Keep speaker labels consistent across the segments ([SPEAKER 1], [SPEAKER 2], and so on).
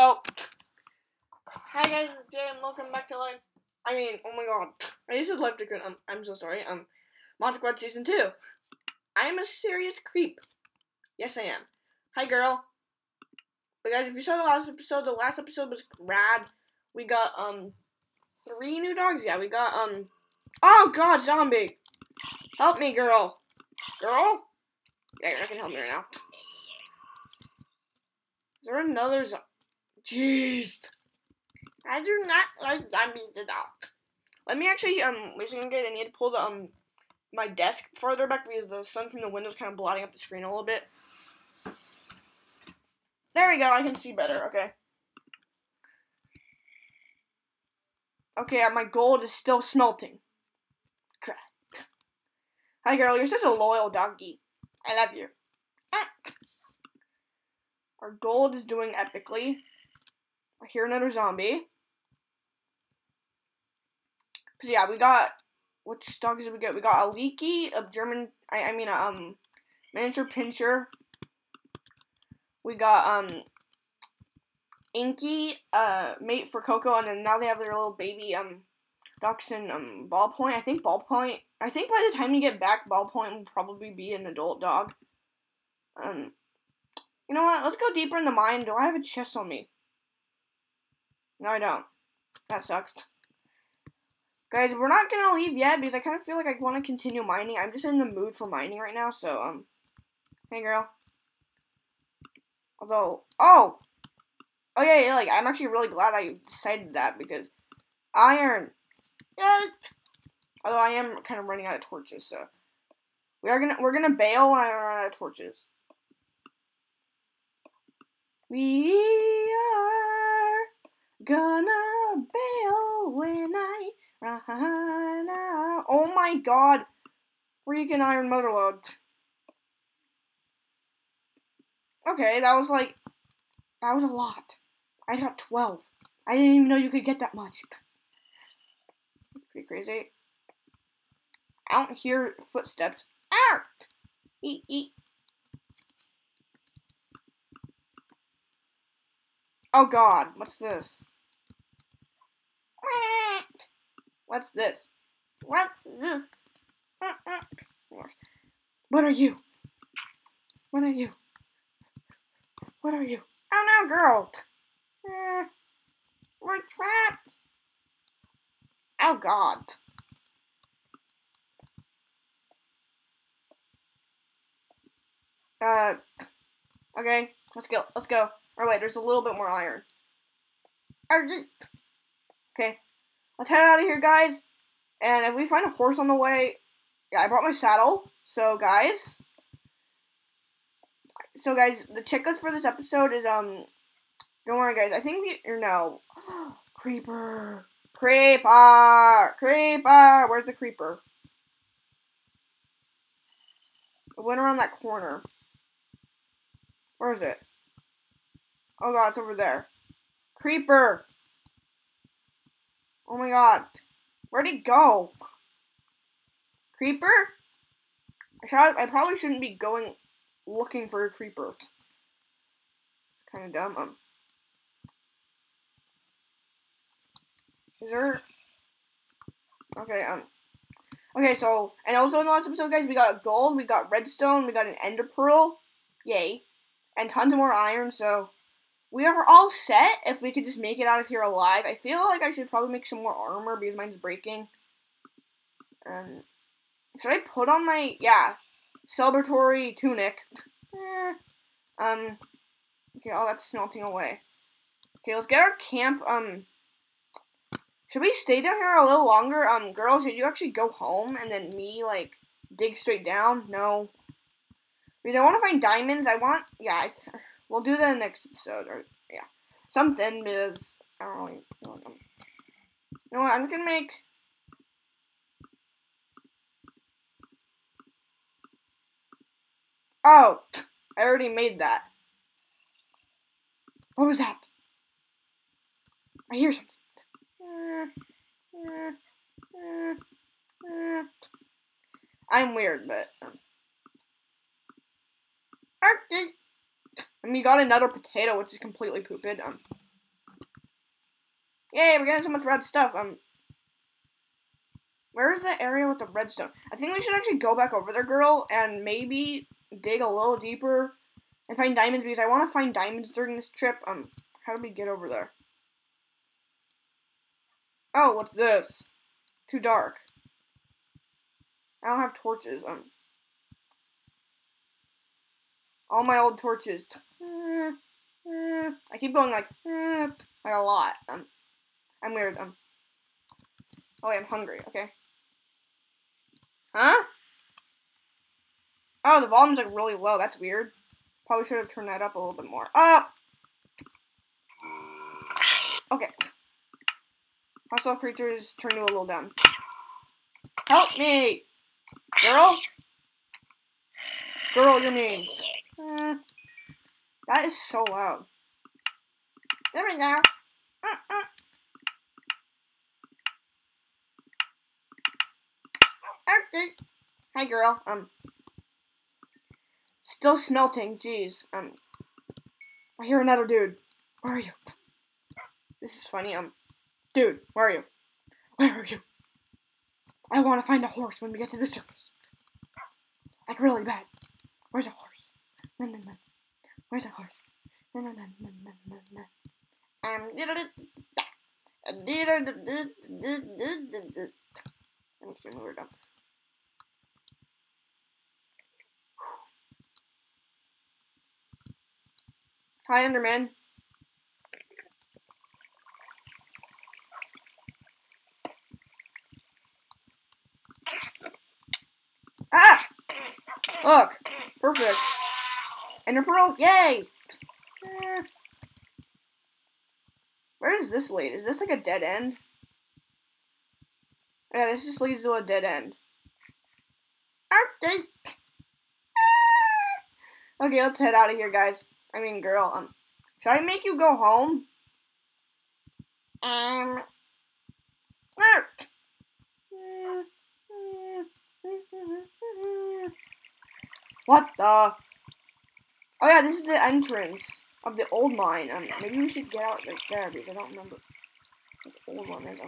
[SPEAKER 1] Oh. Hi guys, it's Jay and welcome back to Life. I mean, oh my god. I said Life Ticket. Um, I'm so sorry. Um, Mod Squad Season 2. I'm a serious creep. Yes, I am. Hi, girl. But guys, if you saw the last episode, the last episode was rad. We got, um, three new dogs. Yeah, we got, um, oh god, zombie. Help me, girl. Girl? Yeah, you're not gonna help me right now. Is there another zombie? Jeez. I do not like zombies at all. Let me actually, um, wait a second, I need to pull the, um, my desk farther back because the sun from the window is kind of blotting up the screen a little bit. There we go, I can see better, okay. Okay, uh, my gold is still smelting. Crap. Hi, girl, you're such a loyal doggy. I love you. Ah. Our gold is doing epically. I hear another zombie. So yeah, we got which dogs did we get? We got a leaky, a German. I, I mean, a, um, miniature pinscher. We got um, Inky, uh, mate for Coco, and then now they have their little baby um, dachshund um ballpoint. I think ballpoint. I think by the time you get back, ballpoint will probably be an adult dog. Um, you know what? Let's go deeper in the mine. Do I have a chest on me? No, I don't. That sucks. Guys, we're not gonna leave yet because I kind of feel like I want to continue mining. I'm just in the mood for mining right now, so, um, hey girl. Although, oh! Oh yeah, yeah, like, I'm actually really glad I decided that because iron, yes! Although I am kind of running out of torches, so. We are gonna, we're gonna bail when I run out of torches. We are gonna bail when I run out. Oh my god! Freaking iron motor loads. Okay, that was like, that was a lot. I got 12. I didn't even know you could get that much. That's pretty crazy. I don't hear footsteps. Eat. Oh god, what's this? What's this? What's this? What are you? What are you? What are you? Oh no, girl! Uh, we're trapped! Oh god. Uh, okay, let's go, let's go. Oh wait, there's a little bit more iron. Okay, let's head out of here, guys. And if we find a horse on the way, yeah, I brought my saddle. So, guys, so guys, the checklist for this episode is um, don't worry, guys. I think we or no, creeper, creeper, creeper. Where's the creeper? It went around that corner. Where is it? Oh god, it's over there. Creeper. Oh my god. Where'd he go? Creeper? I, should, I probably shouldn't be going looking for a creeper. It's kind of dumb. Um, is there... Okay, um... Okay, so, and also in the last episode, guys, we got gold, we got redstone, we got an ender pearl. Yay. And tons of more iron, so we are all set if we could just make it out of here alive. I feel like I should probably make some more armor because mine's breaking. Um, should I put on my, yeah, celebratory tunic? Eh, um, okay, all that's smelting away. Okay, let's get our camp, um, should we stay down here a little longer? Um, girls, should you actually go home and then me, like, dig straight down? No. Because I want to find diamonds. I want, yeah, We'll do that next episode, or yeah, something because I don't really know. You know what? I'm gonna make. Oh, I already made that. What was that? I hear something. I'm weird, but. Um, okay. And we got another potato, which is completely pooped. Um, Yay, we're getting so much red stuff. Um, where's the area with the redstone? I think we should actually go back over there, girl, and maybe dig a little deeper and find diamonds because I want to find diamonds during this trip. Um, how do we get over there? Oh, what's this? Too dark. I don't have torches. Um, all my old torches. I keep going like like a lot. Um, I'm weird. Um. Oh, wait, I'm hungry. Okay. Huh? Oh, the volume's like really low. That's weird. Probably should have turned that up a little bit more. Oh! Okay. Hostile creatures turn you a little down. Help me! Girl? Girl, you're mean. That is so loud. There we go. Okay. Hi, girl. Um, still smelting. Jeez. Um, I hear another dude. Where are you? This is funny. Um, dude, where are you? Where are you? I want to find a horse when we get to the surface. Like really bad. Where's a horse? No, no, no. Where's a horse? No, no, no, no, no, no, no. Um, I'm extremely weird. Hi, Enderman. Ah! Look! Perfect. Ender Pearl! Yay! Eh. Where is this lead? Is this like a dead end? Yeah, this just leads to a dead end. Okay. Okay, let's head out of here, guys. I mean, girl, um, should I make you go home? Um, What the? Oh yeah, this is the entrance of the old mine. Um, maybe we should get out right there because I don't remember the old one is.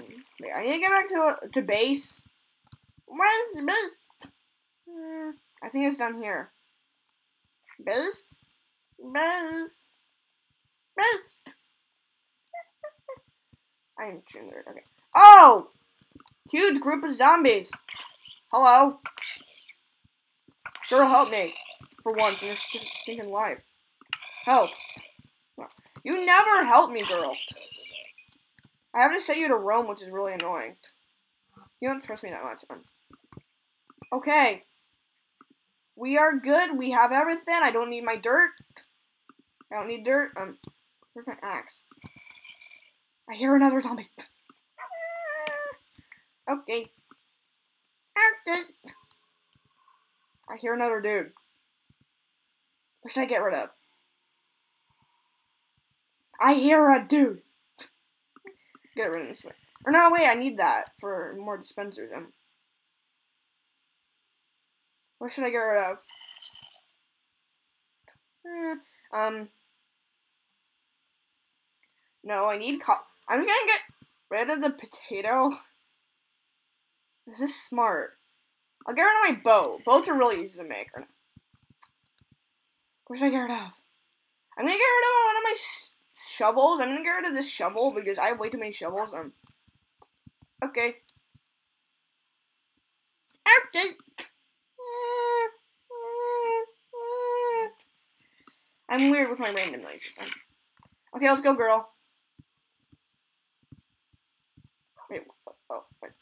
[SPEAKER 1] Wait, I need to get back to to base. Where's the base? Uh, I think it's down here. Base? Buzz. Buzz. I am triggered. Okay. Oh! Huge group of zombies. Hello. Girl, help me. For once in st stinking life. Help. You never help me, girl. I have to send you to Rome, which is really annoying. You don't trust me that much. Okay. We are good. We have everything. I don't need my dirt. I don't need dirt. Um, where's my axe? I hear another zombie. Okay. I hear another dude. What should I get rid of? I hear a dude. Get rid of this one. Or no, wait, I need that for more dispensers. Um, what should I get rid of? Eh, um, no, I need I'm gonna get rid of the potato. This is smart. I'll get rid of my bow. Boats are really easy to make. What should I get rid of? I'm gonna get rid of one of my shovels. I'm gonna get rid of this shovel because I have way too many shovels. Um. Okay. Okay. I'm weird with my random noises. Um, okay, let's go, girl. Wait, oh, wait,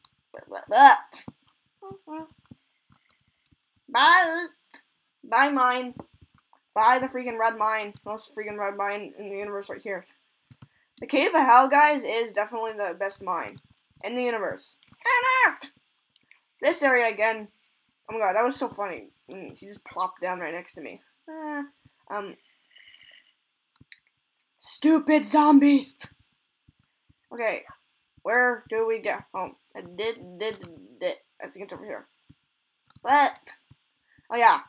[SPEAKER 1] wait, wait, Bye. Bye, mine. Bye, the freaking red mine. Most freaking red mine in the universe right here. The Cave of Hell, guys, is definitely the best mine in the universe. This area again. Oh my god, that was so funny. She just plopped down right next to me. Uh, um. Stupid zombies! Okay, where do we get home? I did, did, did. I think it's over here. What? Oh yeah.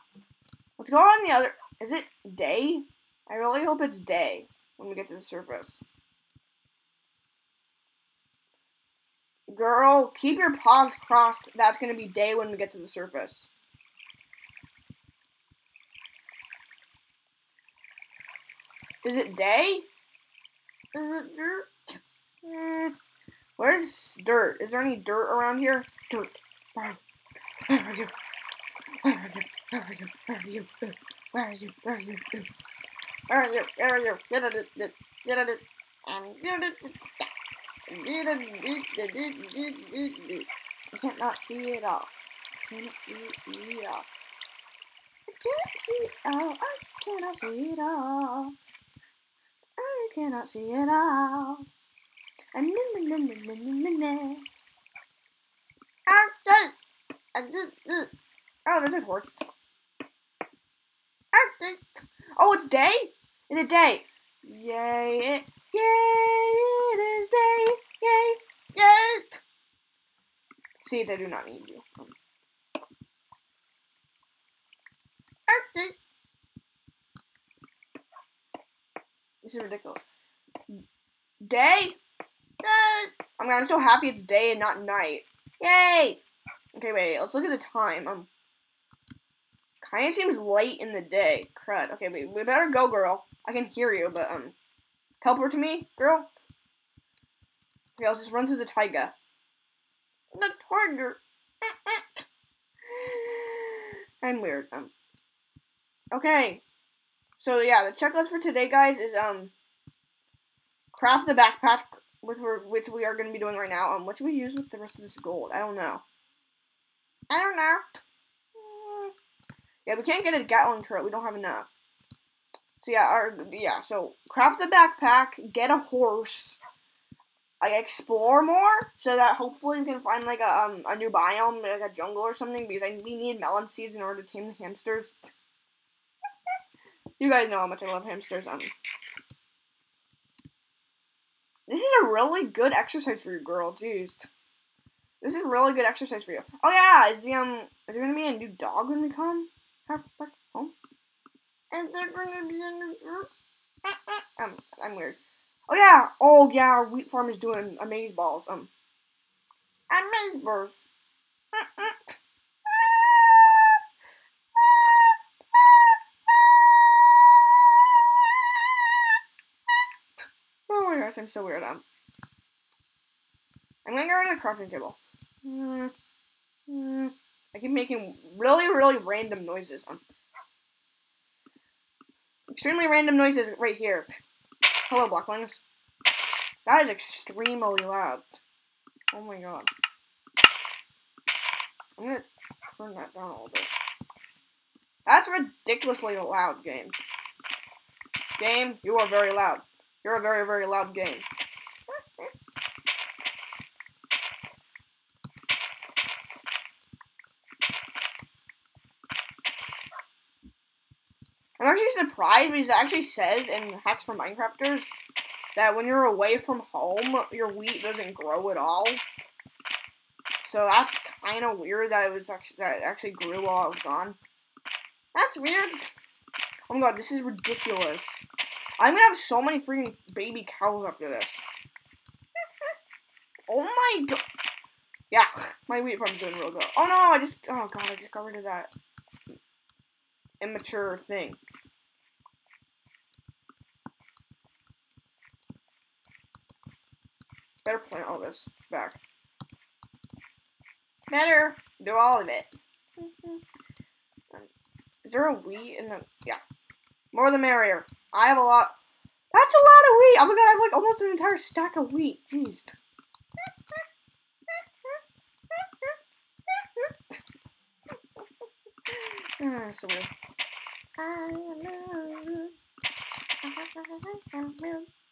[SPEAKER 1] Let's go on the other. Is it day? I really hope it's day when we get to the surface. Girl, keep your paws crossed. That's gonna be day when we get to the surface. Is it day? Is it dirt? Mm. Where's dirt? Is there any dirt around here? Dirt. Where are you? Where are you? Where are you? Where are you? Where are you? Where are you? Where are you? Where are you? Get on um, it! Get on it! And get on it! Get on it! Get on it! I can't not see it all. I cannot see it all. I cannot see it all. I cannot see it all. I cannot see it all. And then, then, then, then, then, then, then. Okay. And this, this. Oh, there's a horse. Oh, it's day? Is it day? Yay, it, yay, it is day. Yay, yay. See, I do not need you. This is ridiculous. Day? I'm, I'm so happy it's day and not night. Yay! Okay, wait, let's look at the time. Um, kind of seems late in the day. Crud. Okay, we better go, girl. I can hear you, but, um, teleport to me, girl? Okay, I'll just run through the taiga. The tiger. I'm weird. Um. Okay. So yeah, the checklist for today, guys, is um. Craft the backpack, which we're which we are going to be doing right now. Um, what should we use with the rest of this gold? I don't know. I don't know. Yeah, we can't get a Gatling turret. We don't have enough. So yeah, our, yeah. So craft the backpack, get a horse, like explore more, so that hopefully we can find like a um a new biome, like a jungle or something. Because I we need melon seeds in order to tame the hamsters. you guys know how much I love hamsters. Um, this is a really good exercise for you, girl. Jeez. This is a really good exercise for you. Oh yeah, is the um is there gonna be a new dog when we come home? Is there gonna be a new um I'm weird. Oh yeah, oh yeah, our wheat farm is doing amaze balls. Um amaze balls. Oh my gosh, I'm so weird. Um, I'm gonna go to the crafting table. Mm, mm. I keep making really, really random noises. Um, extremely random noises right here. Hello, Blocklings. That is extremely loud. Oh my god. I'm gonna turn that down a little bit. That's ridiculously loud, game. Game, you are very loud. You're a very, very loud game. I'm actually surprised because it actually says in Hacks for Minecrafters that when you're away from home, your wheat doesn't grow at all. So that's kind of weird that it was actually that it actually grew while I was gone. That's weird. Oh my god, this is ridiculous. I'm gonna have so many freaking baby cows after this. oh my god. Yeah, my wheat farm's doing real good. Oh no, I just, oh god, I just got rid of that immature thing. Better plant all this back. Better do all of it. Is there a wheat in the, yeah. More the merrier. I have a lot. That's a lot of wheat. Oh my god, I have like almost an entire stack of wheat. Jeez. Ah, so weird.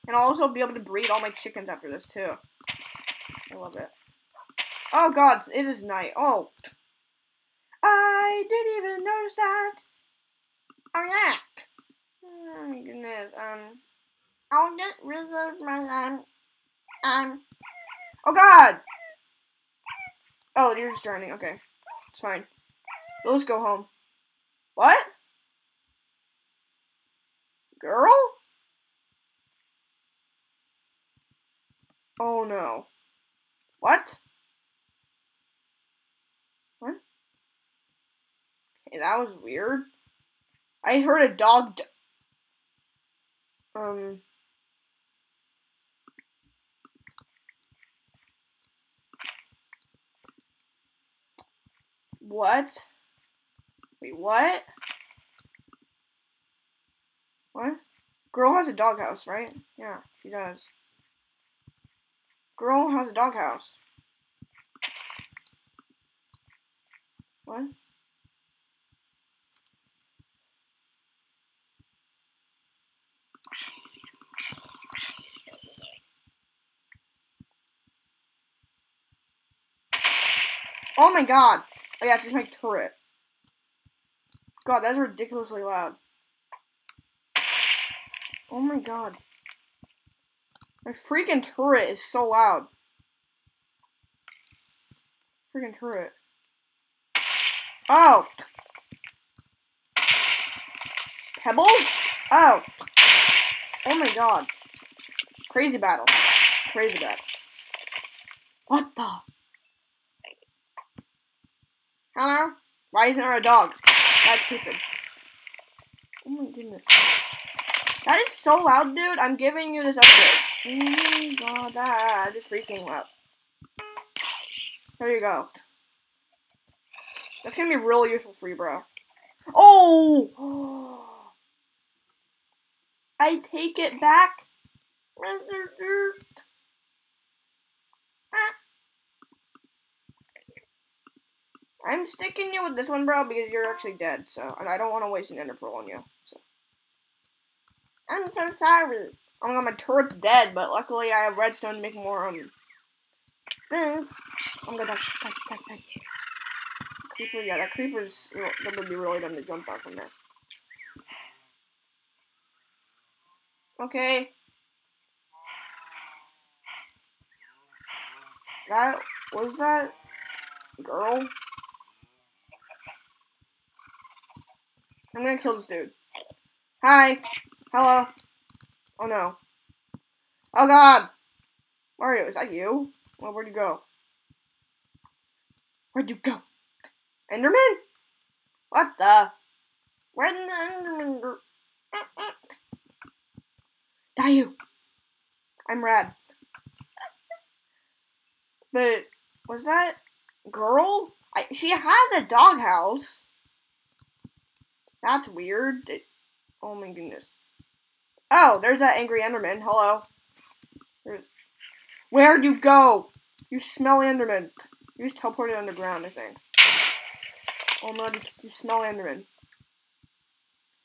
[SPEAKER 1] And I'll also be able to breed all my chickens after this too. I love it. Oh god, it is night. Oh. I didn't even notice that. Oh yeah. Oh my goodness. Um, I'll get rid of my um, um. Oh God. Oh, you're just drowning. Okay, it's fine. Let's go home. What? Girl? Oh no. What? What? Okay, that was weird. I heard a dog. um. What? Wait, what? What? Girl has a doghouse, right? Yeah, she does. Girl has a doghouse. What? Oh my god! Oh yeah, it's my turret. God, that's ridiculously loud. Oh my god. My freaking turret is so loud. Freaking turret. Oh! Pebbles? Oh! Oh my god. Crazy battle. Crazy battle. What the? Hello? Why isn't there a dog? That's stupid. Oh my goodness. That is so loud, dude. I'm giving you this upgrade. Oh god, that is freaking loud. There you go. That's gonna be really useful for you, bro. Oh! I take it back. I'm sticking you with this one, bro, because you're actually dead, so, and I don't want to waste an ender pearl on you, so. I'm so sorry. Oh my my turret's dead, but luckily I have redstone to make more, um, things. I'm gonna die, die. Creeper, yeah, that creeper's, that would be really dumb to jump out from there. Okay. That, was that girl? I'm gonna kill this dude. Hi. Hello. Oh no. Oh god. Mario, is that you? Well, where'd you go? Where'd you go? Enderman? What the? Where'd the Enderman go? Die you. I'm rad. But, was that girl? I, she has a doghouse. That's weird. It, oh my goodness. Oh, there's that angry Enderman. Hello. Where'd you go? You smelly Enderman. You just teleported underground, I think. Oh god, you, you smell Enderman.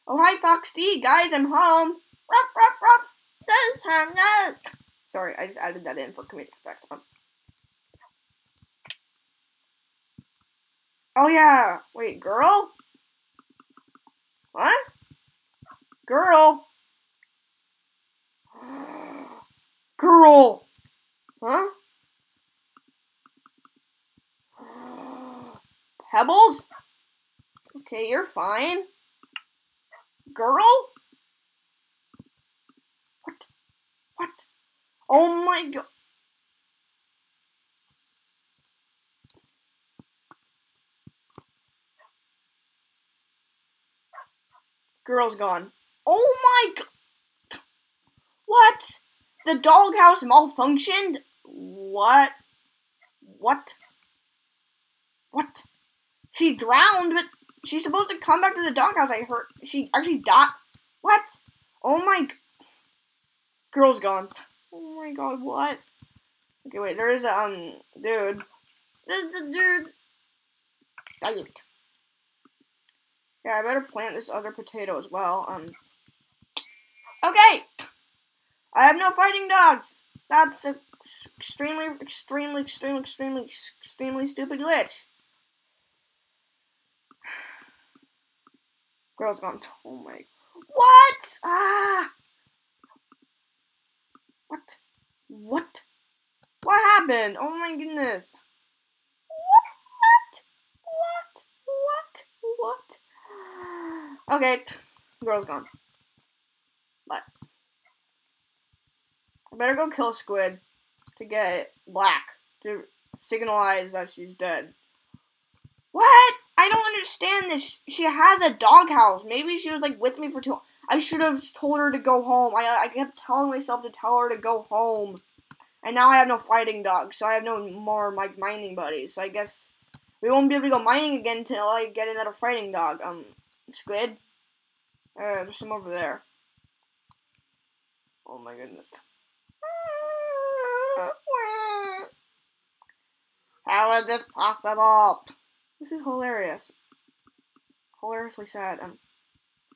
[SPEAKER 1] Oh, hi, Foxy. Guys, I'm home. Ruff, ruff, ruff. This time, no. Sorry, I just added that in for comedic effect. Um, oh, yeah. Wait, girl? What? Girl. Girl. Huh? Pebbles? Okay, you're fine. Girl? What? What? Oh my god. Girl's gone. Oh my god. What? The doghouse malfunctioned? What? What? What? She drowned, but she's supposed to come back to the doghouse. I heard she actually died. What? Oh my. Girl's gone. Oh my god, what? Okay, wait, there is a, um, dude. Dude. Died. Yeah, I better plant this other potato as well. Um. Okay. I have no fighting dogs. That's a extremely, extremely, extremely, extremely, extremely stupid glitch. Girl's gone. Oh my. What? Ah. What? What? What happened? Oh my goodness. What? What? What? What? Okay, girl's gone. But I better go kill Squid to get Black to signalize that she's dead. What? I don't understand this. She has a doghouse. Maybe she was like with me for too. I should have told her to go home. I I kept telling myself to tell her to go home, and now I have no fighting dogs, so I have no more like mining buddies. So I guess we won't be able to go mining again until I get another fighting dog. Um, squid. Uh, there's some over there. Oh my goodness. How is this possible? This is hilarious. Hilariously sad. Um,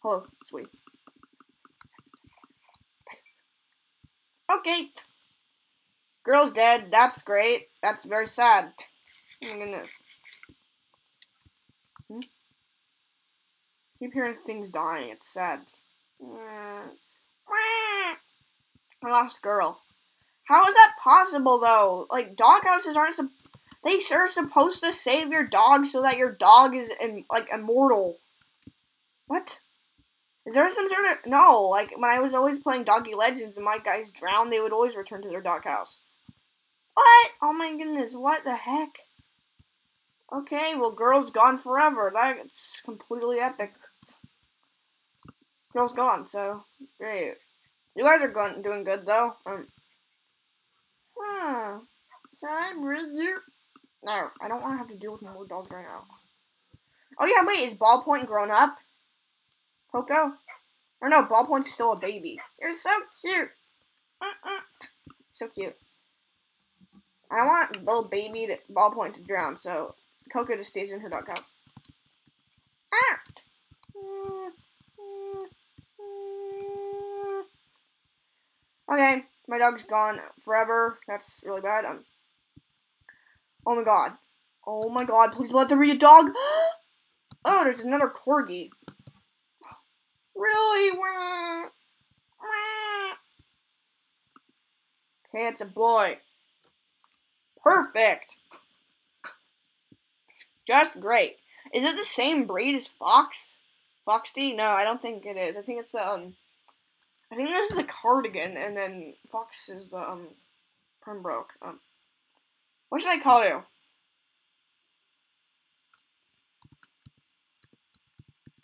[SPEAKER 1] hello, sweet. Okay. Girl's dead. That's great. That's very sad. Oh my goodness. Hmm? Keep hearing things dying. It's sad. I lost girl. How is that possible though? Like doghouses aren't they are supposed to save your dog so that your dog is in, like immortal. What? Is there some sort of no? Like when I was always playing Doggy Legends and my guys drowned, they would always return to their doghouse. What? Oh my goodness! What the heck? Okay, well, girl's gone forever. That's completely epic. Girl's gone, so great. You guys are going doing good though. Um. Hmm. Should I read you? No, I don't want to have to deal with more dogs right now. Oh yeah, wait, is Ballpoint grown up? Coco? Or no, Ballpoint's still a baby. You're so cute. So cute. I want little baby to, Ballpoint to drown, so Coco just stays in her doghouse. Ah! Okay, my dog's gone forever. That's really bad. Um, Oh my god. Oh my god, please let there be a dog. oh, there's another corgi. Really? Okay, it's a boy. Perfect. Just great. Is it the same breed as Fox? Foxy? No, I don't think it is. I think it's the um I think this is the cardigan and then Fox is the um Pembroke. Um what should I call you?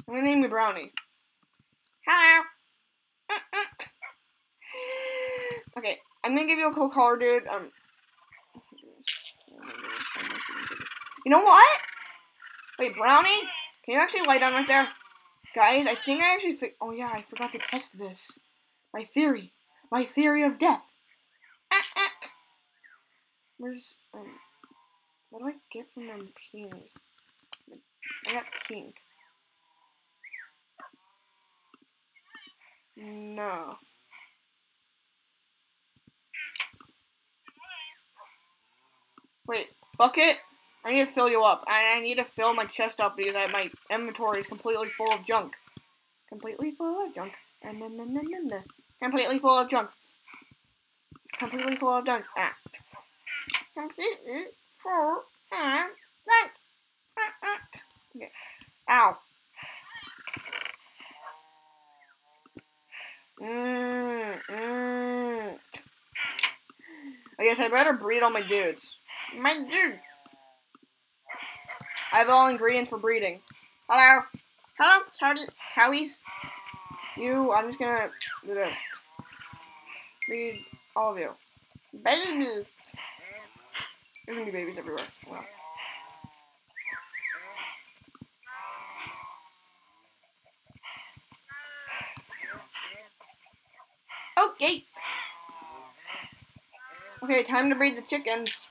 [SPEAKER 1] I'm gonna name you Brownie. Hello. okay, I'm gonna give you a cool color, dude. Um. You know what? Wait, Brownie? Can you actually lie down right there? Guys, I think I actually Oh yeah, I forgot to test this. My theory. My theory of death. Where's um? What do I get from them penis? I got pink. No. Wait, bucket? I need to fill you up. I, I need to fill my chest up because I, my inventory is completely full of junk. Completely full of junk. And then, then, then, then, then. Completely full of junk. Completely full of junk. Ah completely full and like okay. Ow. Mmm, mmm. I guess I better breed all my dudes. My dudes. I have all ingredients for breeding. Hello. Hello, howdy, cowies. You, I'm just gonna do this. Breed all of you. Babies. There's gonna be babies everywhere. Wow. Okay. Okay, time to breed the chickens.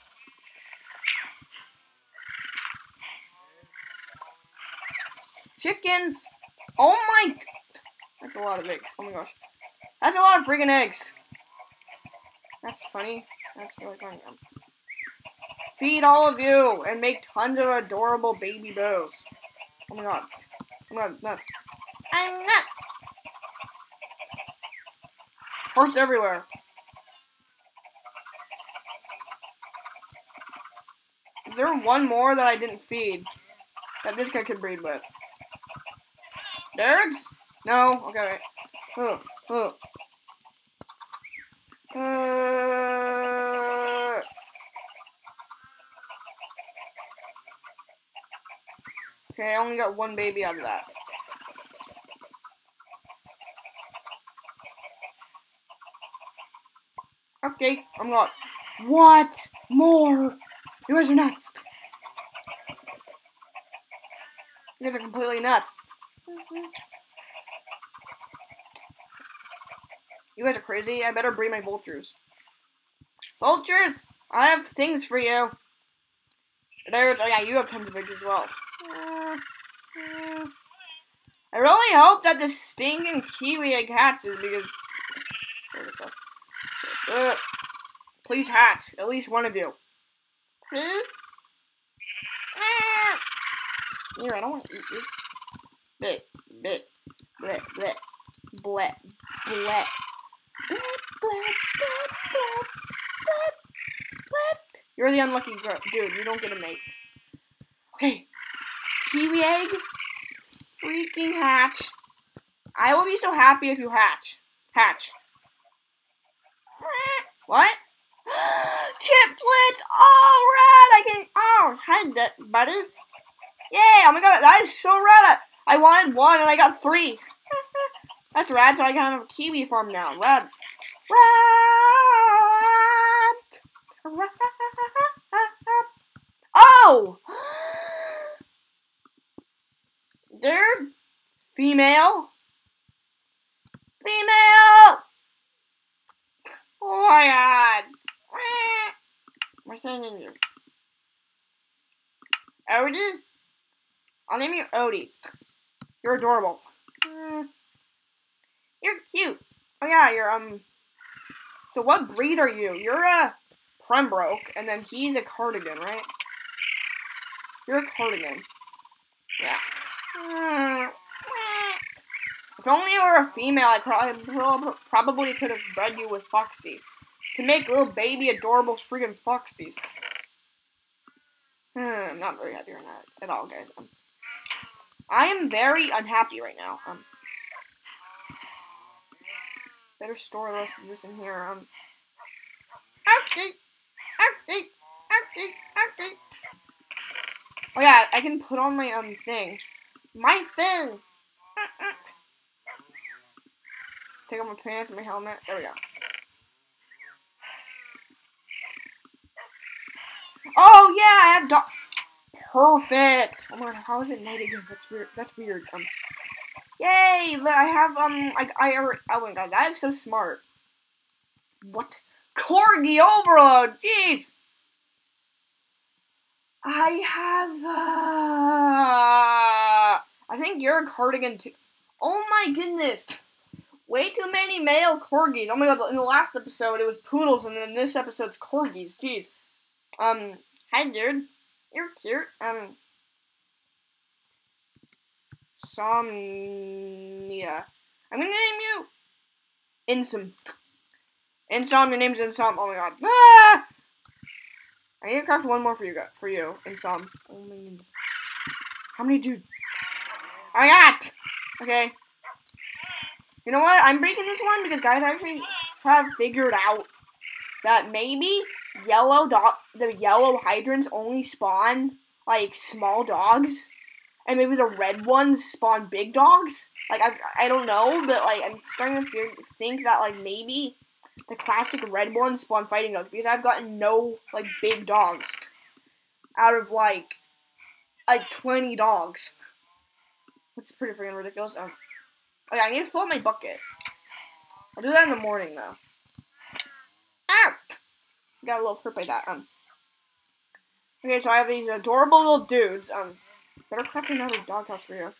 [SPEAKER 1] Chickens! Oh my... That's a lot of eggs. Oh my gosh. That's a lot of freaking eggs. That's funny. That's really funny. Feed all of you and make tons of adorable baby bows. Oh my god. My god, nuts. I'm nuts! Hearts everywhere. Is there one more that I didn't feed that this guy could breed with? Nerds? No? Okay. Oh, oh. Uh, Okay, I only got one baby out of that. Okay, I'm not. What? More? You guys are nuts. You guys are completely nuts. You guys are crazy. I better breed my vultures. Vultures! I have things for you. There's, oh yeah, you have tons of eggs as well. Uh, uh, I really hope that the stinking kiwi egg hatches because. Uh, please hatch. At least one of you. Here, I don't want to eat this. Bit, bit, blit, blit, blit, blit. You're the unlucky girl. dude. You don't get a mate. Okay. Kiwi egg. Freaking hatch. I will be so happy if you hatch. Hatch. What? Chiplets! Oh, red! I can. Oh, hi, buddy. Yay! Oh my god, that is so rad. I wanted one and I got three. That's rad, so I can have a kiwi farm now. Rad. Rad. Rad. Oh! Dude. Female. Female! Oh my god. What's your name? Odie? I'll name you Odie. You're adorable. Mm. You're cute. Oh yeah, you're, um... So what breed are you? You're a Pembroke, and then he's a Cardigan, right? You're a Cardigan. Yeah. If only you were a female, I probably, probably could have bred you with Foxy. To make little baby adorable freaking Foxies. Hmm, I'm not very happy right now at all, guys. Um, I am very unhappy right now. Um, better store less of this in here. Um, okay, okay, okay, okay. Oh yeah, I can put on my um thing. My thing. Take off my pants and my helmet. There we go. Oh yeah, I have dog. Perfect. Oh my god, how is it night again? That's weird. That's weird. Um. Yay! But I have um. I I oh my god, that is so smart. What? Corgi overload. Jeez. I have. Uh, I think you're a cardigan too. Oh my goodness. Way too many male corgis. Oh my god, in the last episode it was poodles, and then this episode's corgis. Jeez. Um, hi dude. You're cute. Um, Somnia. I'm gonna name you Insom. Insom, your name's Insom. Oh my god. Ah! I need to craft one more for you, for you, Insom. Oh my goodness. How many dudes? I got. Okay. You know what? I'm breaking this one because guys actually have figured out that maybe yellow dog, the yellow hydrants only spawn like small dogs, and maybe the red ones spawn big dogs. Like I, I don't know, but like I'm starting to think that like maybe the classic red ones spawn fighting dogs because I've gotten no like big dogs out of like like 20 dogs. That's pretty freaking ridiculous. Okay, I need to fill up my bucket. I'll do that in the morning, though. Ah! Got a little hurt by that. Um. Okay, so I have these adorable little dudes. Um, better craft another doghouse for you.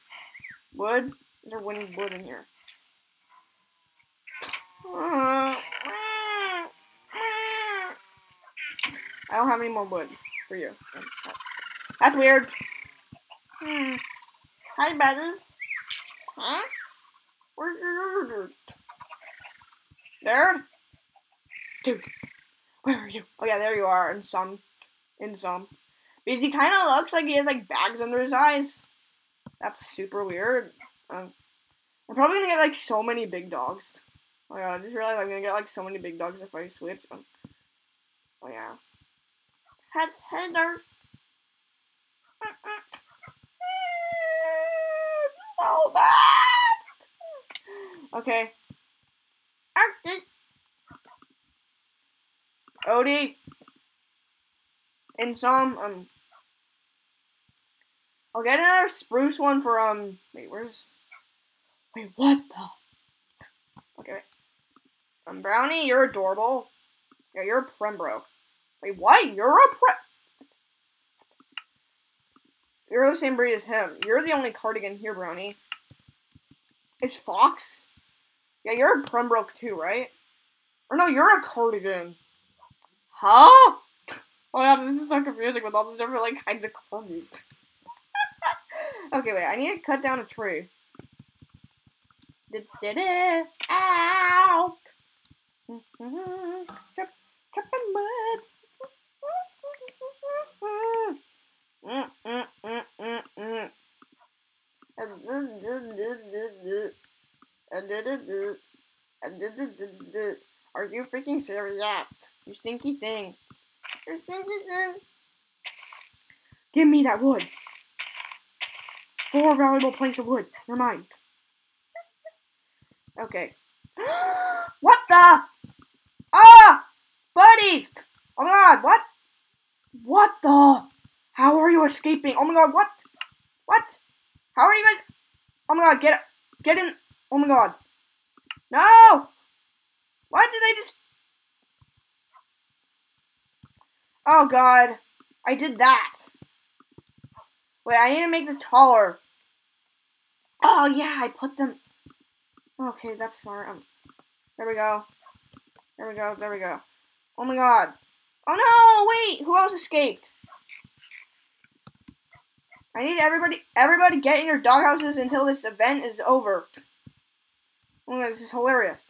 [SPEAKER 1] Wood? Is there winning wood in here? I don't have any more wood for you. That's weird. Hi, buddy. Huh? Where's your other dude? Dad? Dude, where are you? Oh yeah, there you are, in some. In some. Because he kind of looks like he has, like, bags under his eyes. That's super weird. Um, I'm probably gonna get, like, so many big dogs. Oh yeah, I just realized I'm gonna get, like, so many big dogs if I switch. Um, oh yeah. Head, header. So bad. Okay. Odie. And some, um, I'll get another spruce one for, um, wait, where's, wait, what the? Okay, wait. Um, Brownie, you're adorable. Yeah, you're a Pembroke. Wait, what? You're a You're the same breed as him. You're the only cardigan here, Brownie. Is Fox? Yeah, you're a Pembroke too, right? Or no, you're a cardigan. Huh? Oh yeah, this is so confusing with all the different like kinds of corgis. okay, wait, I need to cut down a tree. Did did it out? Mm-hmm. Trip, tripping mud. Are you freaking serious? You stinky thing. You stinky thing. Give me that wood. Four valuable planks of wood. They're mine. Okay. what the? Ah! Buddies! Oh my god, what? What the? How are you escaping? Oh my god, what? What? How are you guys? Oh my god, get get in. Oh my god. No! Why did I just... Oh god. I did that. Wait, I need to make this taller. Oh yeah, I put them... Okay, that's smart. Um, there we go. There we go, there we go. Oh my god. Oh no, wait, who else escaped? I need everybody, everybody get in your doghouses until this event is over. Oh, this is hilarious.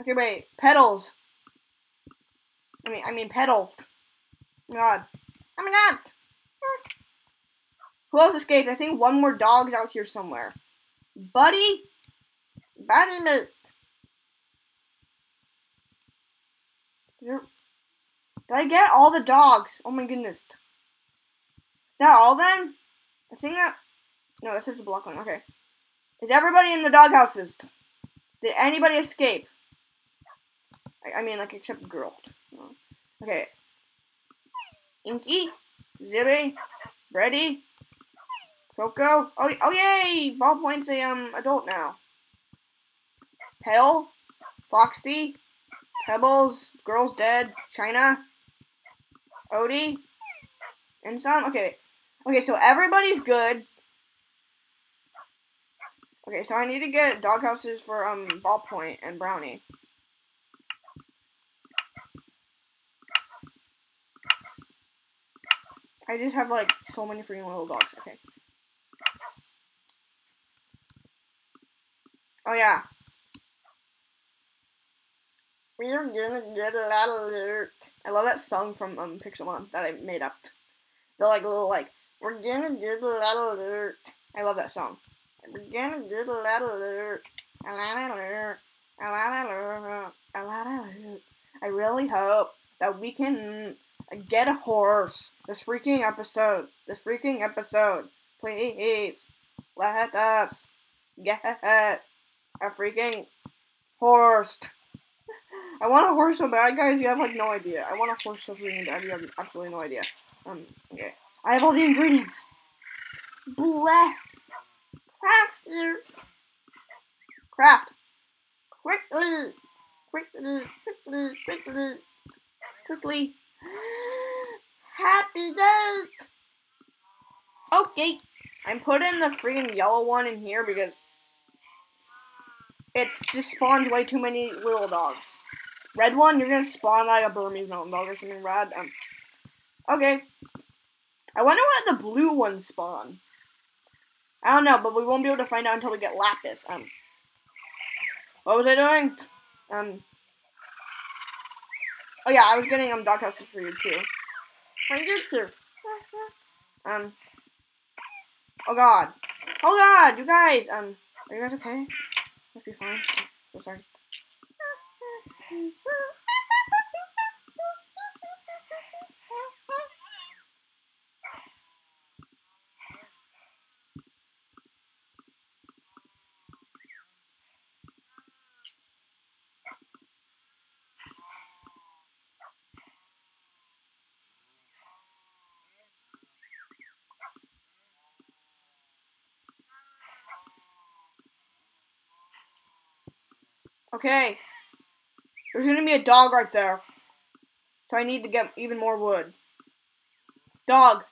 [SPEAKER 1] Okay, wait, petals. I mean, I mean petals. Oh God. Oh my God. Who else escaped? I think one more dog's out here somewhere. Buddy? Buddy mate. Did I get all the dogs? Oh my goodness. Is that all then? I think that. No, this is a block one. Okay. Is everybody in the doghouses? Did anybody escape? I, I mean, like, except girl. Okay. Inky, Zibby, Brady, Coco. Oh, oh yay! Ballpoint's a um adult now. Pale, Foxy, Pebbles, Girl's Dead, China, Odie, and some. Okay, Okay, so everybody's good. Okay, so I need to get doghouses for um ballpoint and brownie. I just have like so many freaking little dogs. Okay. Oh yeah. We're gonna get a lot of alert. I love that song from um Pixelmon that I made up. They're like little like we're gonna lot of alert. I love that song. We're gonna lot of alert. A lot alert. A lot alert. A lot alert. I really hope that we can get a horse this freaking episode. This freaking episode. Please. Let us get a freaking horse. I want a horse so bad, guys. You have like no idea. I want a horse so freaking bad. You have absolutely no idea. Um, okay. I have all the ingredients. Bleh. Craft. Craft. Quickly. Quickly. Quickly. Quickly. Quickly. Happy date. Okay. I'm putting the freaking yellow one in here because it's just spawned way too many little dogs. Red one, you're gonna spawn like a Bernese mountain dog or something rad. Um, okay. I wonder what the blue ones spawn. I don't know, but we won't be able to find out until we get Lapis. Um, what was I doing? Um, oh yeah, I was getting um dog houses for you too. For you too. um, oh god, oh god, you guys. Um, are you guys okay? Must be fine. so sorry. Okay. There's gonna be a dog right there. So I need to get even more wood. Dog.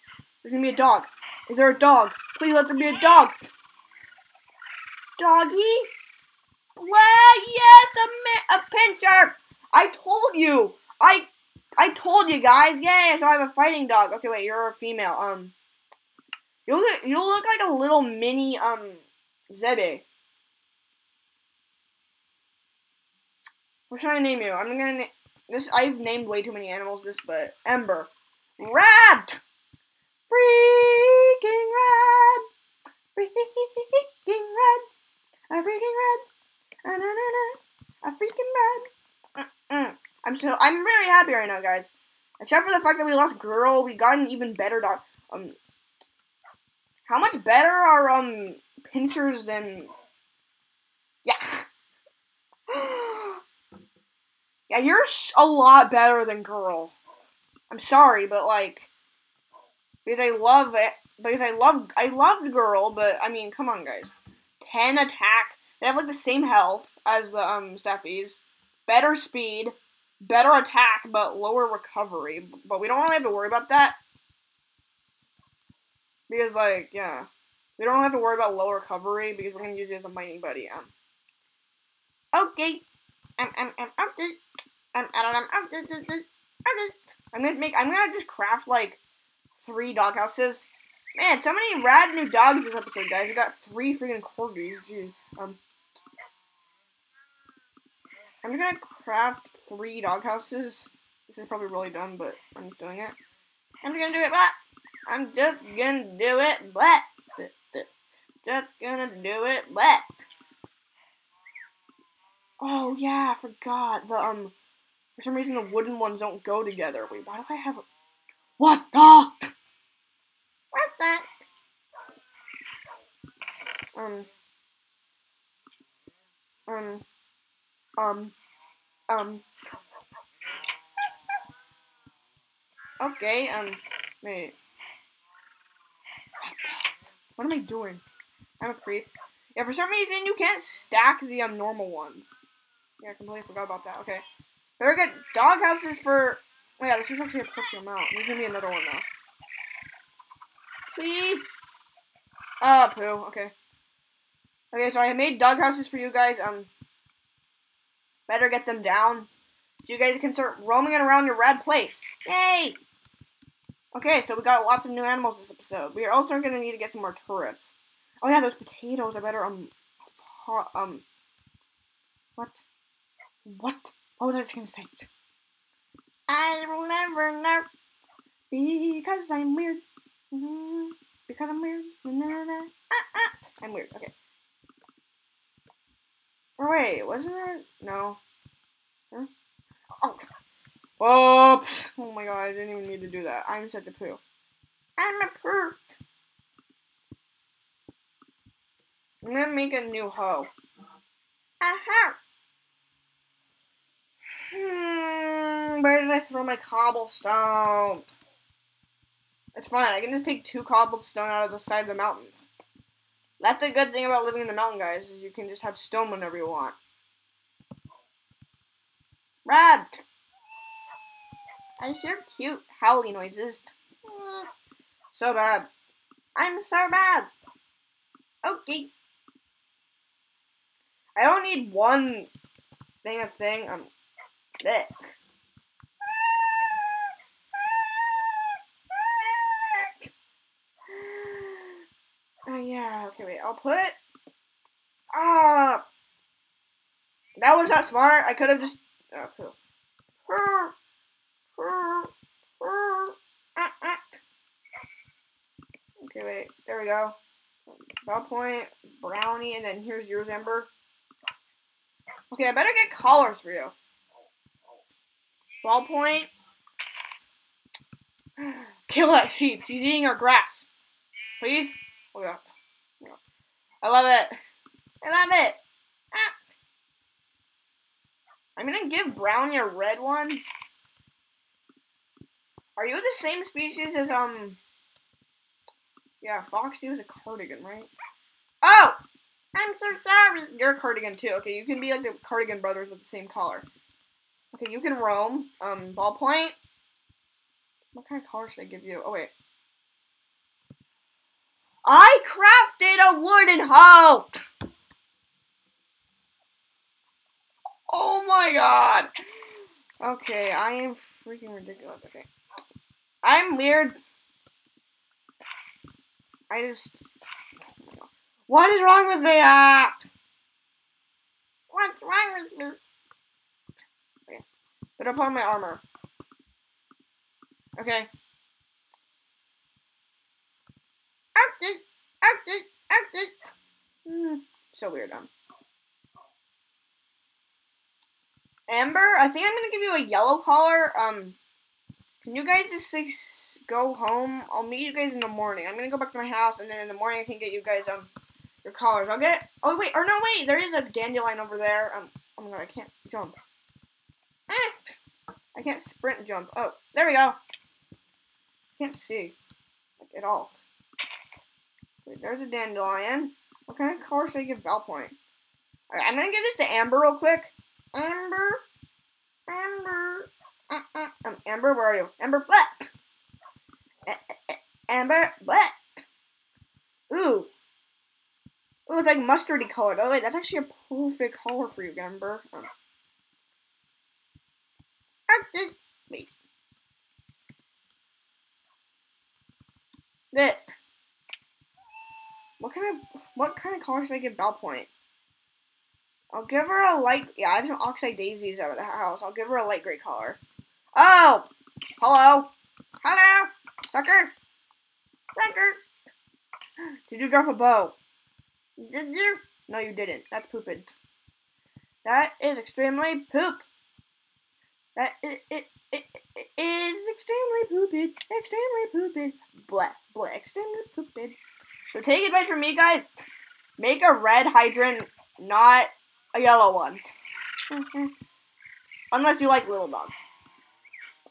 [SPEAKER 1] There's gonna be a dog. Is there a dog? Please let there be a dog. Doggy? Well, yes, a, a pinscher. I told you. I I told you guys. Yay! So I have a fighting dog. Okay, wait. You're a female. Um, you look you look like a little mini um Zebe. What should I name you? I'm gonna name this. I've named way too many animals. This, but Ember, Rat, freaking red, freaking red, a freaking red, na na na na, a freaking. Mm-mm. I'm so I'm very happy right now, guys. Except for the fact that we lost girl, we got an even better dog. Um, how much better are um pinschers than? Yeah. Yeah, you're a lot better than girl. I'm sorry, but like, because I love it. Because I love I loved girl, but I mean, come on, guys. Ten attack. They have like the same health as the um staffies. Better speed better attack but lower recovery. But we don't really have to worry about that. Because, like, yeah. We don't have to worry about low recovery because we're to use it as a mining buddy. Um. Okay. I'm, I'm, I'm, okay. I'm, gonna make, I'm gonna just craft, like, three doghouses. Man, so many rad new dogs this episode, guys. We got three freaking corgis. Jeez. Um. I'm gonna craft three doghouses. This is probably really dumb, but I'm just doing it. I'm just gonna do it, but I'm just gonna do it, but just gonna do it, but. Oh yeah, I forgot the um. For some reason, the wooden ones don't go together. Wait, why do I have? A... What the? What the? Um. Um. Um. Um. Okay, um, wait. What am I doing? I'm a creep. Yeah, for some reason you can't stack the um, normal ones. Yeah, I completely forgot about that. Okay. Very good. Dog houses for... Oh yeah, this is actually a perfect amount. There's gonna be another one though. Please! Ah, oh, poo. Okay. Okay, so I made dog houses for you guys. Um, better get them down so you guys can start roaming around your rad place. Yay! Okay, so we got lots of new animals this episode. We are also going to need to get some more turrets. Oh yeah, those potatoes. I better, um, um, what? What? What was I just to say? I will never know because I'm weird. Mm-hmm. Because I'm weird. Ah, ah. I'm weird. Okay. Or wait, wasn't there? No. Huh? Oh. Oops. Oh my god, I didn't even need to do that. I'm such a poo. I'm a poo. I'm gonna make a new hoe. Aha! Hmm, where did I throw my cobblestone? It's fine, I can just take two cobblestone out of the side of the mountain. That's the good thing about living in the mountain, guys, is you can just have stone whenever you want. Rad! I hear cute howly noises. So bad. I'm so bad. Okay. I don't need one thing of thing. I'm Oh yeah, okay, wait, I'll put Ah uh, That was not smart. I could have just oh, cool. Okay, wait, there we go. Ball point, brownie, and then here's yours, Ember. Okay, I better get collars for you. Ball point. Kill that sheep. He's eating our grass. Please. Oh yeah. I love it. I love it. Ah. I'm gonna give Brownie a red one. Are you the same species as, um... Yeah, Foxy was a cardigan, right? Oh! I'm so sorry. You're a cardigan too. Okay, you can be like the cardigan brothers with the same color. Okay, you can roam. Um, ballpoint. What kind of color should I give you? Oh wait. I crafted a wooden hoe. Oh my god. Okay, I am freaking ridiculous. Okay. I'm weird. I just. What is wrong with me? Ah! What's wrong with me? Put up on my armor. Okay. Okay. Okay. Okay. Mm, so weird, um. Amber, I think I'm gonna give you a yellow collar. Um, can you guys just like, go home? I'll meet you guys in the morning. I'm gonna go back to my house, and then in the morning I can get you guys um your collars. I'll get. Oh wait, or no wait, there is a dandelion over there. Um, oh my god, I can't jump. I can't sprint jump. Oh, there we go. Can't see like at all. Wait, there's a dandelion. What kind of color should I give Ballpoint? Alright, I'm gonna give this to Amber real quick. Amber, Amber, uh, uh, um, Amber, where are you? Amber, what? Amber, what? Ooh. Ooh, it's like mustardy colored. Oh wait, that's actually a perfect color for you, Amber. Um. Wait. What kind of what kind of color should I give Ballpoint? I'll give her a light. Yeah, I have some oxeye daisies out of the house. I'll give her a light gray color. Oh, hello, hello, sucker, sucker. Did you drop a bow? Did you? No, you didn't. That's pooping. That is extremely poop. That it it it, it is extremely pooped. Extremely pooped. Blah blah. Extremely pooped. So take advice from me, guys. Make a red hydrant, not a yellow one. Unless you like little dogs.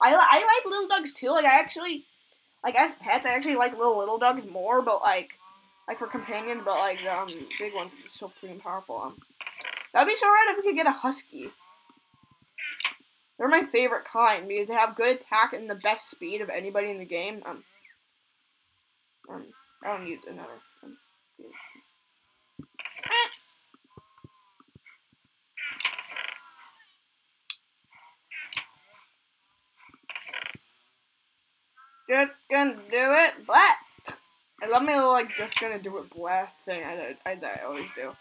[SPEAKER 1] I, I like little dogs too. Like, I actually, like, as pets, I actually like little, little dogs more, but, like, like, for companions, but, like, the um, big ones are so freaking powerful. Um, that'd be so rad if we could get a husky. They're my favorite kind because they have good attack and the best speed of anybody in the game. Um, um I don't need another. Um, just gonna do it black. I love my little like just gonna do it black thing I, I, I always do.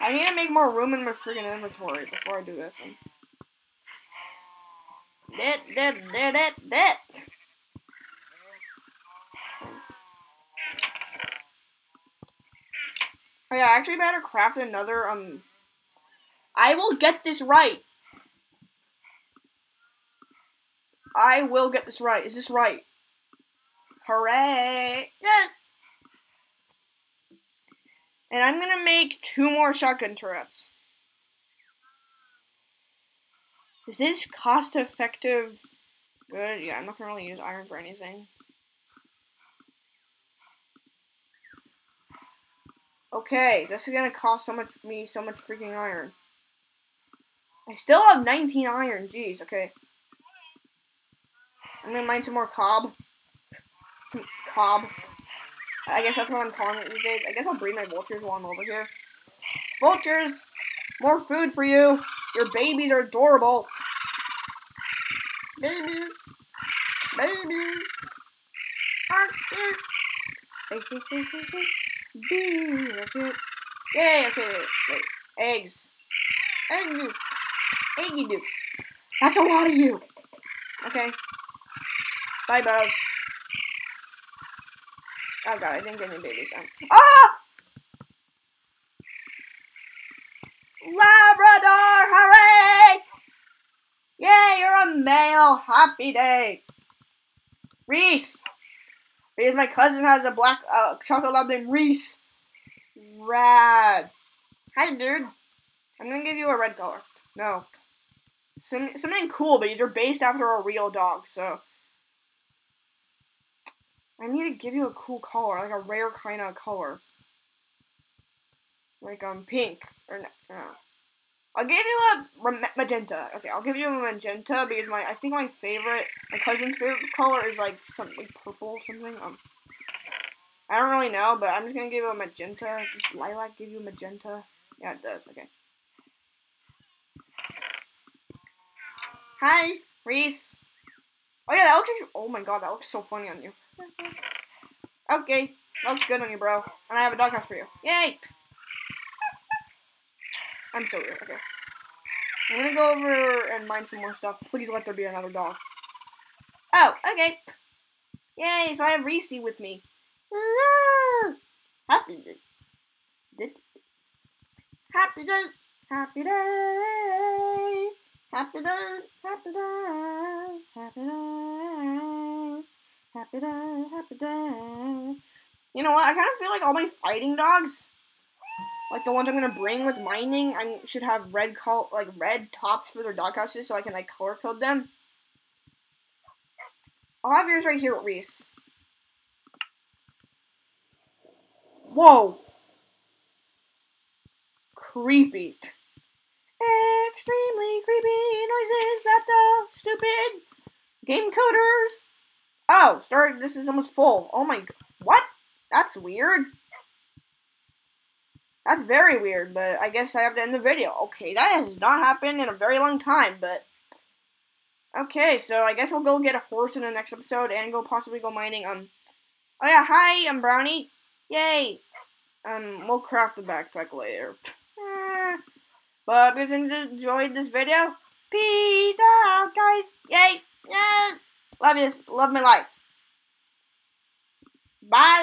[SPEAKER 1] I need to make more room in my freaking inventory before I do this one. Dit, dit, dit, dit, dit. Oh yeah, I actually better craft another, um... I will get this right. I will get this right. Is this right? Hooray! Yeah. And I'm gonna make two more shotgun turrets. Is this cost effective? Good. Yeah, I'm not gonna really use iron for anything. Okay, this is gonna cost so much me so much freaking iron. I still have 19 iron. Jeez. Okay. I'm gonna mine some more cob. Some cob. I guess that's what I'm calling it these days. I guess I'll breed my vultures while I'm over here. Vultures! More food for you! Your babies are adorable! Baby! Baby! Cute. Yay, okay, wait. Eggs. Eggy! Eggy dukes. That's a lot of you! Okay. Bye, Buzz. Oh god, I didn't get any babies. Um, ah! Labrador, hooray! Yay, you're a male. Happy day. Reese. Because my cousin has a black uh, chocolate lab named Reese. Rad. Hi, dude. I'm gonna give you a red color. No. Some, something cool, but are based after a real dog, so. I need to give you a cool color, like a rare kind of color. like um pink or no. no. I'll give you a magenta. Okay, I'll give you a magenta because my I think my favorite, my cousin's favorite color is like something like purple or something. Um, I don't really know, but I'm just gonna give you a magenta. Does lilac give you a magenta? Yeah, it does. Okay. Hi, Reese. Oh yeah, that looks. Oh my god, that looks so funny on you. Okay, looks good on you, bro. And I have a doghouse for you. Yay! I'm so weird. Okay. I'm gonna go over and mine some more stuff. Please let there be another dog. Oh, okay. Yay, so I have Reese with me. Happy day. Happy day. Happy day. Happy day. Happy day. Happy day. Happy day. Happy day. You know what? I kind of feel like all my fighting dogs like the ones I'm gonna bring with mining, I should have red col like red tops for their doghouses so I can like color code them. I'll have yours right here Reese. Whoa! Creepy. Extremely creepy noises that the stupid game coders. Oh, start. This is almost full. Oh my. What? That's weird. That's very weird, but I guess I have to end the video. Okay, that has not happened in a very long time, but... Okay, so I guess we'll go get a horse in the next episode and go possibly go mining. Um, Oh yeah, hi, I'm Brownie. Yay! Um, we'll craft the backpack later. but if you enjoyed this video, peace out, guys. Yay! Yeah! Love you. Love my life. Bye.